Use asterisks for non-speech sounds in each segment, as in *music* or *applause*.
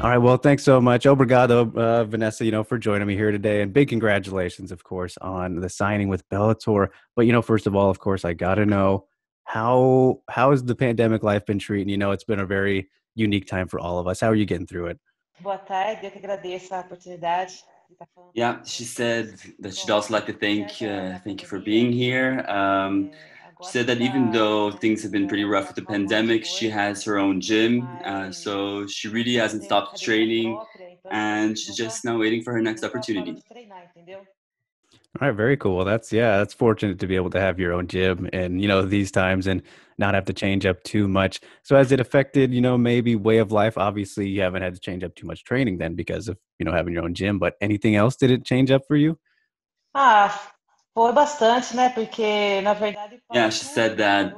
All right. Well, thanks so much. Obrigado, uh, Vanessa, you know, for joining me here today. And big congratulations, of course, on the signing with Bellator. But, you know, first of all, of course, I got to know how how has the pandemic life been treating you? know it's been a very unique time for all of us. How are you getting through it? Boa tarde, eu que agradeço a oportunidade. Yeah, she said that she'd also like to thank uh, thank you for being here. Um, she said that even though things have been pretty rough with the pandemic, she has her own gym, uh, so she really hasn't stopped training, and she's just now waiting for her next opportunity. All right, very cool. Well, that's yeah, that's fortunate to be able to have your own gym and you know these times and not have to change up too much. So has it affected, you know, maybe way of life? Obviously, you haven't had to change up too much training then because of, you know, having your own gym, but anything else did it change up for you? Ah, foi bastante, né? Porque na verdade Yeah, she said that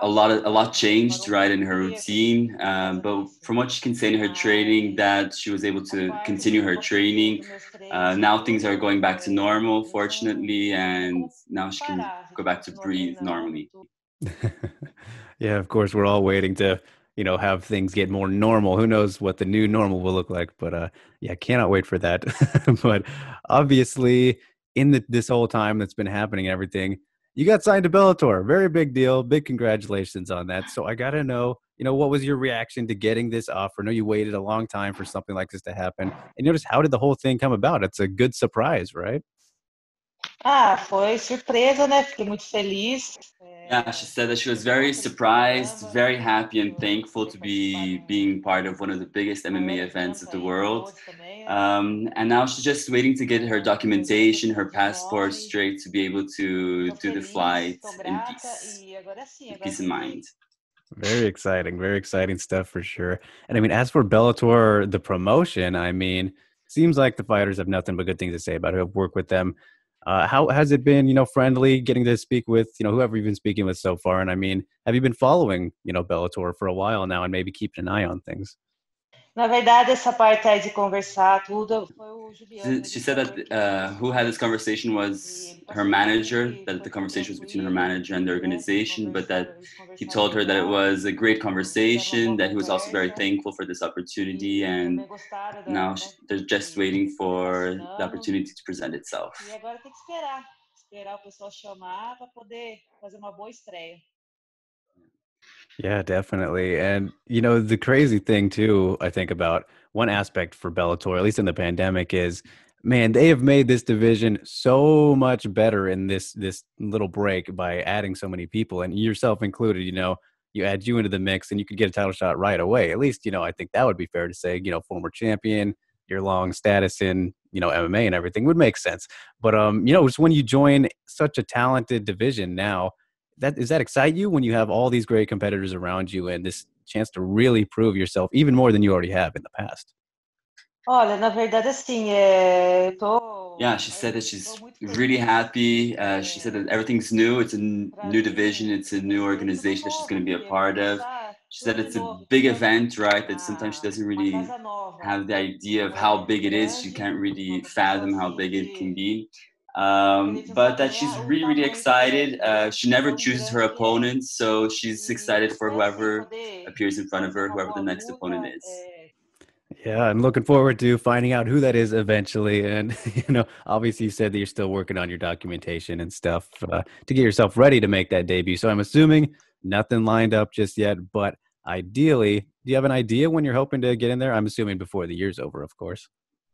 a lot of a lot changed right in her routine um, but from what she can say in her training that she was able to continue her training. uh, now things are going back to normal fortunately and now she can go back to breathe normally. *laughs* Yeah of course we're all waiting to you know have things get more normal. Who knows what the new normal will look like but uh yeah I cannot wait for that. *laughs* But obviously in the, this whole time that's been happening and everything you got signed to Bellator. Very big deal. Big congratulations on that. So I got to know, you know, what was your reaction to getting this offer? I know you waited a long time for something like this to happen. And notice how did the whole thing come about? It's a good surprise, right? Ah, foi surpresa, né? Fiquei muito feliz. Yeah, she said that she was very surprised, very happy, and thankful to be being part of one of the biggest MMA events of the world. Um, and now she's just waiting to get her documentation, her passport straight to be able to do the flight in peace, in peace of mind. Very exciting, very exciting stuff for sure. And I mean, as for Bellator, the promotion, I mean, seems like the fighters have nothing but good things to say about it. I've worked with them uh, how has it been, you know, friendly getting to speak with, you know, whoever you've been speaking with so far? And I mean, have you been following, you know, Bellator for a while now and maybe keeping an eye on things? Na verdade, essa parte aí de conversar tudo foi o Juliano. She said that uh, who had this conversation was her manager, that the conversation was between her manager and the organization, but that he told her that it was a great conversation, that he was also very thankful for this opportunity, and now they're just waiting for the opportunity to present itself. E agora tem que esperar, esperar o pessoal chamar para poder fazer uma boa estreia. Yeah, definitely. And you know, the crazy thing too, I think about one aspect for Bellator, at least in the pandemic, is man, they have made this division so much better in this this little break by adding so many people, and yourself included. You know, you add you into the mix, and you could get a title shot right away. At least, you know, I think that would be fair to say. You know, former champion, your long status in you know MMA and everything would make sense. But um, you know, it's when you join such a talented division now that does that excite you when you have all these great competitors around you and this chance to really prove yourself even more than you already have in the past? Olha, na verdade, assim, é, tô. Yeah, she said that she's really happy. Uh, she said that everything's new. It's a new division. It's a new organization that she's going to be a part of. She said it's a big event, right? That sometimes she doesn't really have the idea of how big it is. She can't really fathom how big it can be um, but that she's really really excited. uh, she never chooses her opponents so she's excited for whoever appears in front of her whoever the next opponent is. yeah i'm looking forward to finding out who that is eventually and *laughs* you know obviously you said that you're still working on your documentation and stuff uh, to get yourself ready to make that debut so i'm assuming nothing lined up just yet but ideally do you have an idea when you're hoping to get in there? I'm assuming before the year's over of course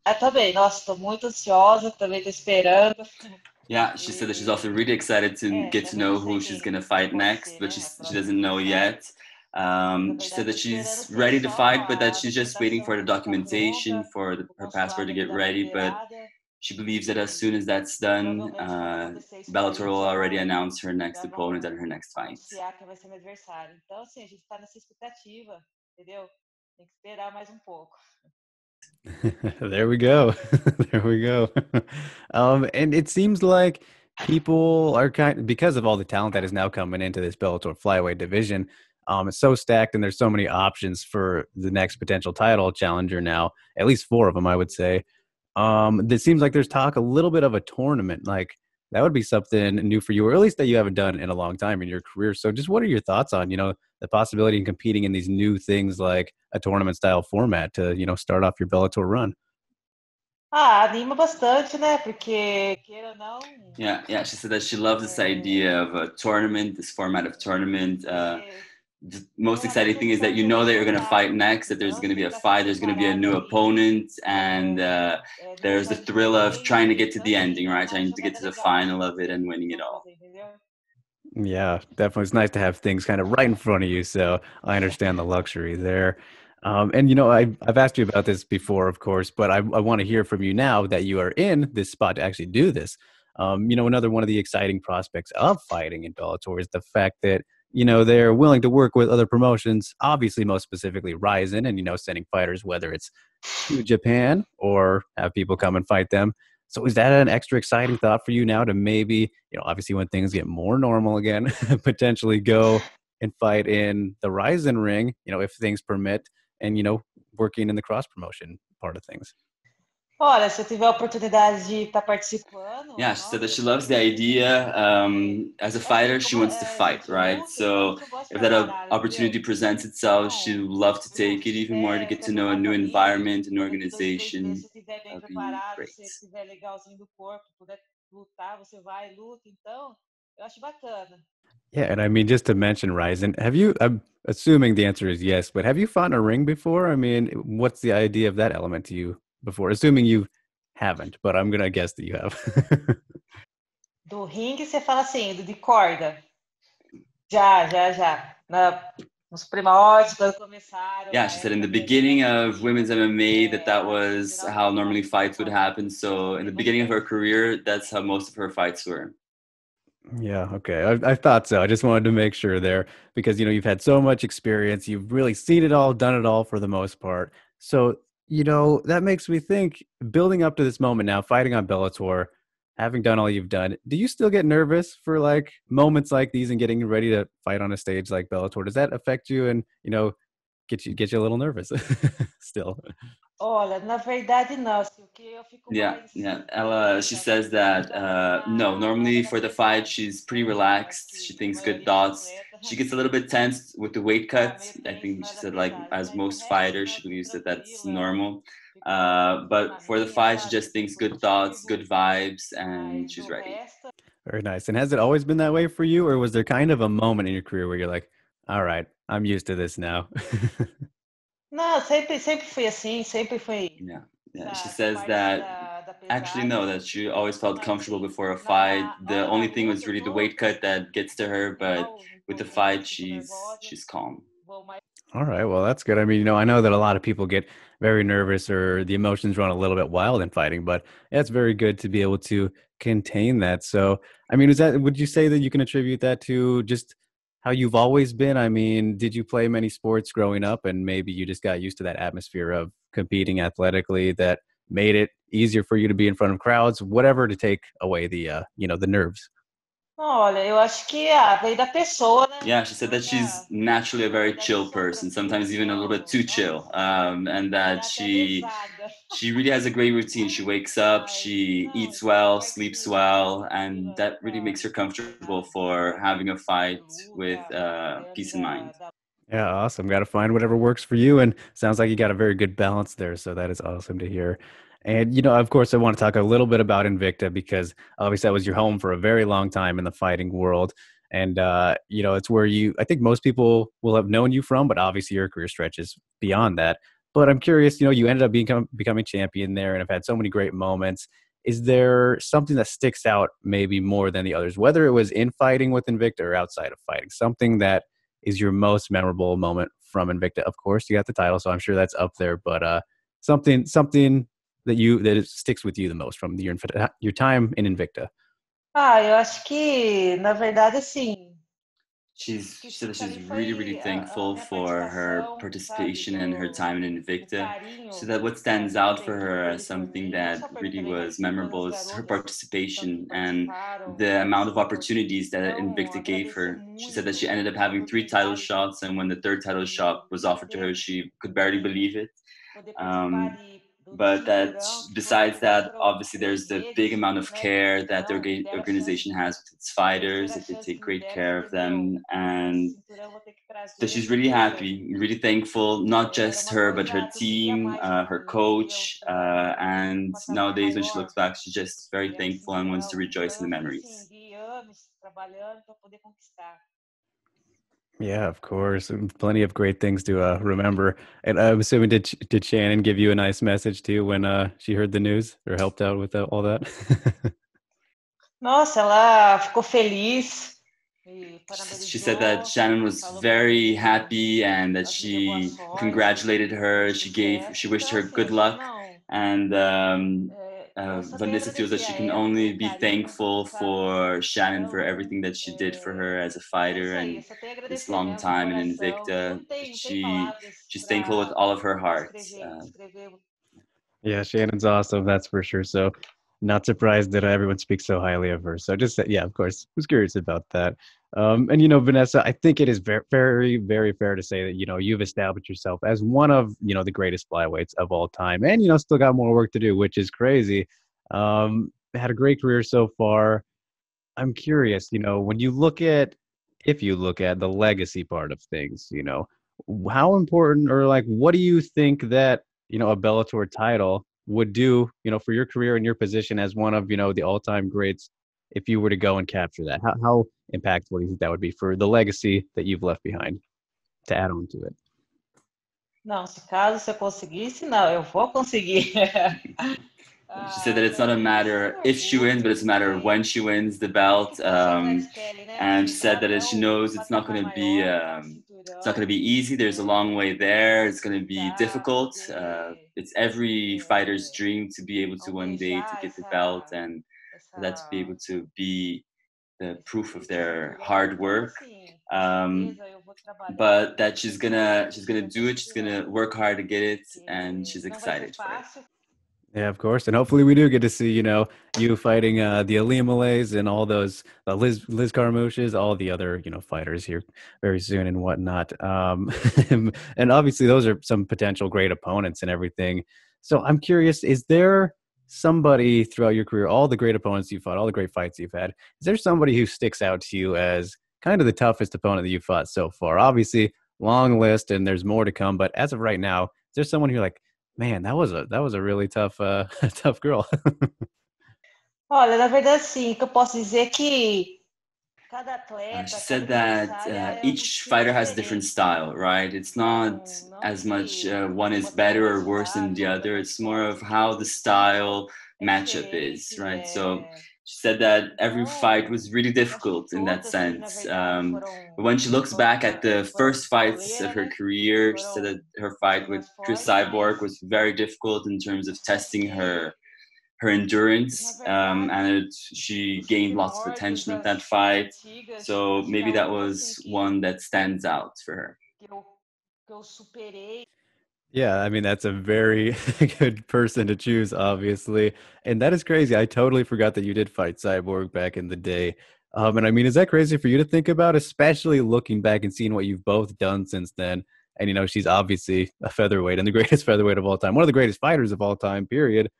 Eu também, nossa, estou muito ansiosa, também estou esperando. *laughs* Yeah, she said that she's also really excited to get to know who she's going to fight next, but she, she doesn't know yet. Um, she said that she's ready to fight, but that she's just waiting for the documentation for the, her passport to get ready. But she believes that as soon as that's done, uh, Bellator will already announce her next opponent and her next fight. Então, assim, a gente está nessa expectativa, entendeu? Tem que esperar mais um pouco. *laughs* there we go. *laughs* there we go. *laughs* Um, and it seems like people are kind because of all the talent that is now coming into this Bellator flyweight division. Um, it's so stacked, and there's so many options for the next potential title challenger now. At least four of them, I would say. Um, it seems like there's talk a little bit of a tournament. Like, that would be something new for you, or at least that you haven't done in a long time in your career. So, just what are your thoughts on you know the possibility in competing in these new things like a tournament style format to you know start off your Bellator run? Ah, anima bastante, né? Porque queira ou não. Yeah, yeah. She said that she loves this idea of a tournament, this format of tournament. Uh, the most exciting thing is that you know that you're going to fight next, that there's going to be a fight, there's going to be a new opponent, and uh, there's the thrill of trying to get to the ending, right? Trying to get to the final of it and winning it all. Yeah, definitely. It's nice to have things kind of right in front of you. So I understand the luxury there. Um, and you know, I, I've asked you about this before, of course, but I, I want to hear from you now that you are in this spot to actually do this. Um, you know, another one of the exciting prospects of fighting in Bellator is the fact that you know they're willing to work with other promotions obviously most specifically Rizin and you know sending fighters whether it's to japan or have people come and fight them. So is that an extra exciting thought for you now to maybe you know obviously when things get more normal again *laughs* potentially go and fight in the Rizin ring you know if things permit and you know working in the cross promotion part of things Olha, se eu tiver a oportunidade de estar participando. Yeah, she said that she loves the idea. Um, as a fighter, she wants to fight, right? So if that opportunity presents itself, she'd love to take it even more to get to know a new environment, an organization. That'd be great. Yeah, and I mean, just to mention Rizin, have you? I'm assuming the answer is yes, but have you fought in a ring before? I mean, what's the idea of that element to you? Before, assuming you haven't, but I'm gonna guess that you have. *laughs* do ringue, você fala assim, do de corda. Já, já, já. Na, nos primórdios, quando começaram. Yeah, she said in the beginning of women's MMA that that was how normally fights would happen. So in the beginning of her career, that's how most of her fights were. Yeah, okay. I, I, thought so. I just wanted to make sure there because you know you've had so much experience. You've really seen it all, done it all for the most part. So you know, that makes me think building up to this moment now, fighting on Bellator, having done all you've done, do you still get nervous for like moments like these and getting ready to fight on a stage like Bellator? Does that affect you and, you know, get you get you a little nervous *laughs* still? Olha, na verdade não. eu fico yeah, yeah. Ella, she says that uh, no. Normally for the fight, she's pretty relaxed. She thinks good thoughts. She gets a little bit tense with the weight cuts. I think she said like as most fighters, she believes that that's normal. Uh, but for the fight, she just thinks good thoughts, good vibes, and she's ready. Very nice. And has it always been that way for you, or was there kind of a moment in your career where you're like, "All right, I'm used to this now"? no, sempre, sempre foi assim, sempre foi. Yeah. yeah. She says that actually no, that she always felt comfortable before a fight. The only thing was really the weight cut that gets to her, but with the fight, she's she's calm. All right, well that's good. I mean, you know, I know that a lot of people get very nervous or the emotions run a little bit wild in fighting, but it's very good to be able to contain that. So, I mean, is that would you say that you can attribute that to just how you've always been? I mean, did you play many sports growing up and maybe you just got used to that atmosphere of competing athletically that made it easier for you to be in front of crowds, whatever to take away the uh, you know, the nerves? Olha, eu acho que ah, veio da pessoa, né? Yeah, she said that she's naturally a very chill person, sometimes even a little bit too chill, um, and that she she really has a great routine. She wakes up, she eats well, sleeps well, and that really makes her comfortable for having a fight with uh, peace in mind. Yeah, awesome. Got to find whatever works for you, and sounds like you got a very good balance there. So that is awesome to hear. And, you know, of course, I want to talk a little bit about Invicta because obviously that was your home for a very long time in the fighting world. And, uh, you know, it's where you, I think most people will have known you from, but obviously your career stretches beyond that. But I'm curious, you know, you ended up being, becoming champion there and have had so many great moments. Is there something that sticks out maybe more than the others, whether it was in fighting with Invicta or outside of fighting? Something that is your most memorable moment from Invicta? Of course, you got the title, so I'm sure that's up there, but uh, something, something that you that sticks with you the most from your your time in Invicta? Ah, eu acho que na verdade assim. She's she said she's really really thankful for her participation and her time in Invicta. So that what stands out for her as something that really was memorable is her participation and the amount of opportunities that Invicta gave her. She said that she ended up having three title shots, and when the third title shot was offered to her, she could barely believe it. Um, but that besides that obviously there's the big amount of care that the organization has with its fighters that they take great care of them and that she's really happy really thankful not just her but her team uh, her coach uh, and nowadays when she looks back she's just very thankful and wants to rejoice in the memories yeah, of course. Plenty of great things to uh, remember. And I'm assuming did did Shannon give you a nice message too when uh, she heard the news or helped out with all that? *laughs* Nossa, ela ficou feliz. She said that Shannon was very happy and that she congratulated her. She gave, she wished her good luck, and um, uh, Vanessa feels that she can only be thankful for Shannon for everything that she did for her as a fighter and this long time in Invicta. She she's thankful with all of her heart. Uh, yeah, Shannon's awesome. That's for sure. So, not surprised that everyone speaks so highly of her. So, just yeah, of course, was curious about that. Um, and you know, Vanessa, I think it is very, very, very fair to say that you know you've established yourself as one of you know the greatest flyweights of all time, and you know still got more work to do, which is crazy. Um, had a great career so far. I'm curious, you know, when you look at, if you look at the legacy part of things, you know, how important or like what do you think that you know a Bellator title would do, you know, for your career and your position as one of you know the all-time greats if you were to go and capture that? How, how impactful do you think that would be for the legacy that you've left behind to add on to it? Não, se caso você conseguisse, não, eu vou conseguir. *laughs* she said that it's not a matter if she wins, but it's a matter of when she wins the belt. Um, and she said that as she knows it's not going to be um, it's not going to be easy. There's a long way there. It's going to be difficult. Uh, it's every fighter's dream to be able to one day to get the belt and that to be able to be the proof of their hard work um, but that she's gonna she's gonna do it she's gonna work hard to get it and she's excited for it yeah, of course, and hopefully we do get to see you know you fighting uh, the Ilima-Leis and all those uh, Liz Liz Carmouches, all the other you know fighters here very soon and whatnot. Um, *laughs* and obviously those are some potential great opponents and everything. So I'm curious, is there somebody throughout your career, all the great opponents you've fought, all the great fights you've had, is there somebody who sticks out to you as kind of the toughest opponent that you've fought so far? Obviously, long list, and there's more to come. But as of right now, is there someone who like, man, that was a that was a really tough uh, *laughs* tough girl? *laughs* Olha, na verdade, sim, que eu posso dizer que uh, she said that uh, each fighter has a different style, right? It's not as much uh, one is better or worse than the other. It's more of how the style matchup is, right? So she said that every fight was really difficult in that sense. Um, when she looks back at the first fights of her career, she said that her fight with Cris Cyborg was very difficult in terms of testing her her endurance um, and it, she gained lots of attention with that fight. So maybe that was one that stands out for her yeah i mean that's a very *laughs* good person to choose obviously and that is crazy i totally forgot that you did fight cyborg back in the day um, and i mean is that crazy for you to think about especially looking back and seeing what you've both done since then and you know she's obviously a featherweight and the *laughs* greatest featherweight of all time one of the greatest fighters of all time period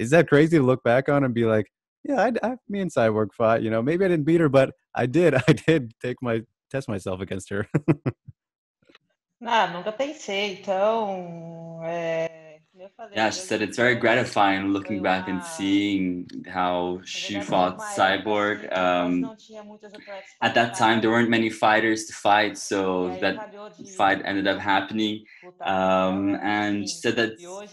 is that crazy to look back on and be like, yeah, I, I, me and Cyborg fought. You know, maybe I didn't beat her, but I did. *laughs* I did take my test myself against her. Ah, nunca pensei. Então, é, Yeah, she said it's very gratifying looking back and seeing how she fought Cyborg. Um, at that time, there weren't many fighters to fight, so that fight ended up happening. Um, and she said that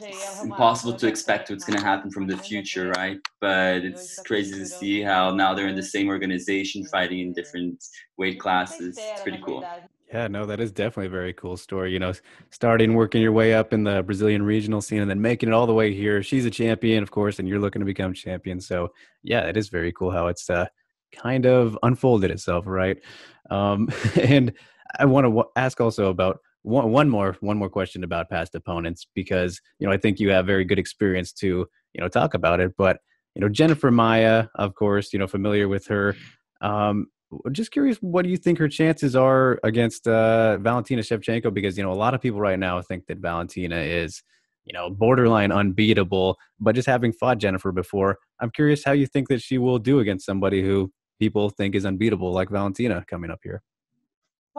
it's impossible to expect what's going to happen from the future, right? But it's crazy to see how now they're in the same organization fighting in different weight classes. It's pretty cool. Yeah, no, that is definitely a very cool story. You know, starting working your way up in the Brazilian regional scene and then making it all the way here. She's a champion, of course, and you're looking to become champion. So, yeah, it is very cool how it's uh, kind of unfolded itself, right? Um, *laughs* and I want to w- ask also about one, one more one more question about past opponents because you know I think you have very good experience to you know talk about it. But you know Jennifer Maia, of course, you know familiar with her. Um, just curious, what do you think her chances are against uh, Valentina Shevchenko? Because you know a lot of people right now think that Valentina is you know, borderline unbeatable. But just having fought Jennifer before, I'm curious how you think that she will do against somebody who people think is unbeatable, like Valentina coming up here.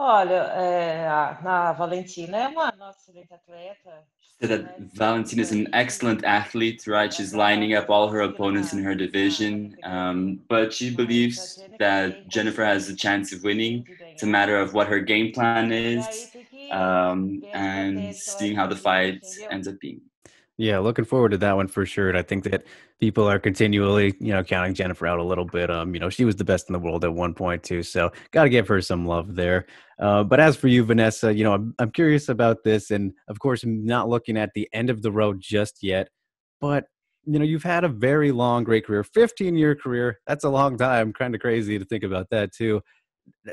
Olha, é, a, Valentina é uma nossa excelente atleta. That Valentina is an excellent athlete, right? She's lining up all her opponents in her division, um, but she believes that Jennifer has a chance of winning. It's a matter of what her game plan is um, and seeing how the fight ends up being. Yeah, looking forward to that one for sure. And I think that people are continually, you know, counting Jennifer out a little bit. Um, you know, she was the best in the world at one point too, so got to give her some love there. Uh, but as for you, Vanessa, you know, I'm, I'm curious about this, and of course, I'm not looking at the end of the road just yet. But you know, you've had a very long, great career, 15 year career. That's a long time. Kind of crazy to think about that too.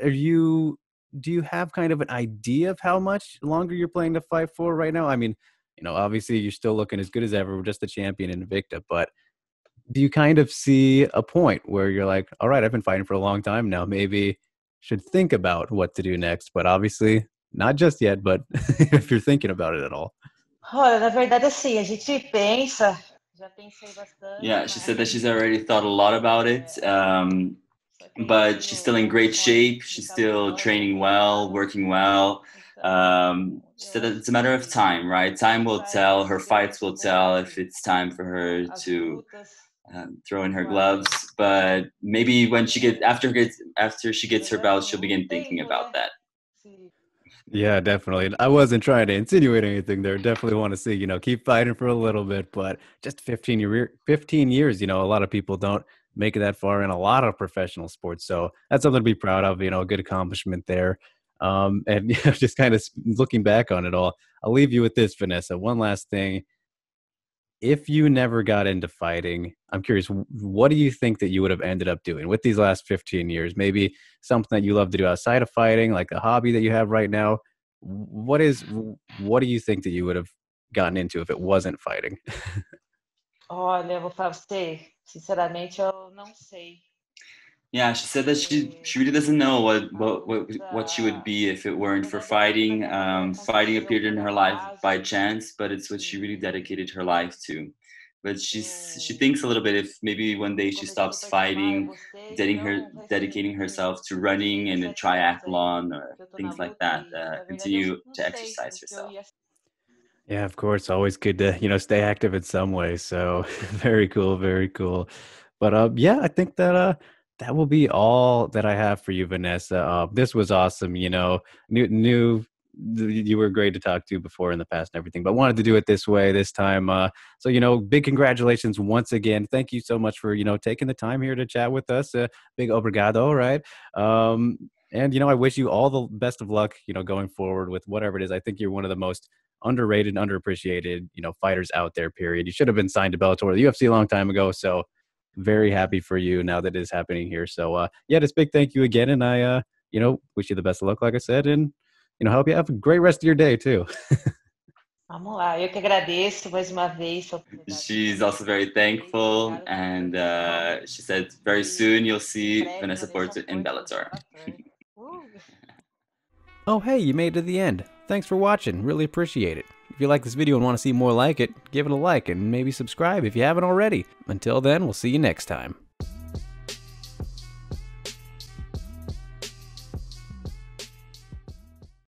Are you? Do you have kind of an idea of how much longer you're playing to fight for right now? I mean you know, obviously you're still looking as good as ever, just the champion in Invicta, but do you kind of see a point where you're like, all right, I've been fighting for a long time now, maybe should think about what to do next, but obviously not just yet, but *laughs* if you're thinking about it at all. Olha, na verdade, assim, a gente pensa, já pensei bastante. Yeah, she said that she's already thought a lot about it, um, but she's still in great shape. She's still training well, working well. Um, so it's a matter of time, right? Time will tell. Her fights will tell if it's time for her to um, throw in her gloves. But maybe when she gets after gets after she gets her belt, she'll begin thinking about that. Yeah, definitely. I wasn't trying to insinuate anything there. Definitely want to see, you know, keep fighting for a little bit, but just 15 year 15 years, you know, a lot of people don't make it that far in a lot of professional sports. So that's something to be proud of, you know, a good accomplishment there. Um, *laughs* and you know, just kind of looking back on it all, I'll leave you with this, Vanessa. One last thing. If you never got into fighting, I'm curious, what do you think that you would have ended up doing with these last 15 years? Maybe something that you love to do outside of fighting, like a hobby that you have right now. What is, what do you think that you would have gotten into if it wasn't fighting? Olha, vou falar pra você, sinceramente, eu não sei. Yeah, she said that she she really doesn't know what what what, what she would be if it weren't for fighting. Um, fighting appeared in her life by chance, but it's what she really dedicated her life to. But she's she thinks a little bit if maybe one day she stops fighting, dedicating her dedicating herself to running and a triathlon or things like that. Uh, continue to exercise herself. Yeah, of course. Always good to you know stay active in some way. So *laughs* very cool, very cool. But uh, yeah, I think that uh that will be all that I have for you, Vanessa. Uh, this was awesome. You know, new, new, you were great to talk to before in the past and everything, but wanted to do it this way this time. Uh, so, you know, big congratulations once again. Thank you so much for, you know, taking the time here to chat with us. Uh, big obrigado, right? Um, and, you know, I wish you all the best of luck, you know, going forward with whatever it is. I think you're one of the most underrated, underappreciated, you know, fighters out there, period. You should have been signed to Bellator, the UFC a long time ago. So, very happy for you now that it is happening here. So uh, yeah, just big thank you again, and I uh, you know wish you the best of luck, like I said, and you know hope you have a great rest of your day too. Vamos lá, eu que agradeço mais uma vez. She's also very thankful, and uh, she said very soon you'll see Vanessa Porto in Bellator. *laughs* oh, hey, you made it to the end. Thanks for watching. Really appreciate it. If you like this video and want to see more like it, give it a like and maybe subscribe if you haven't already. Until then, we'll see you next time.